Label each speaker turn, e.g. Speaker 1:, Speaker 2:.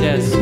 Speaker 1: made.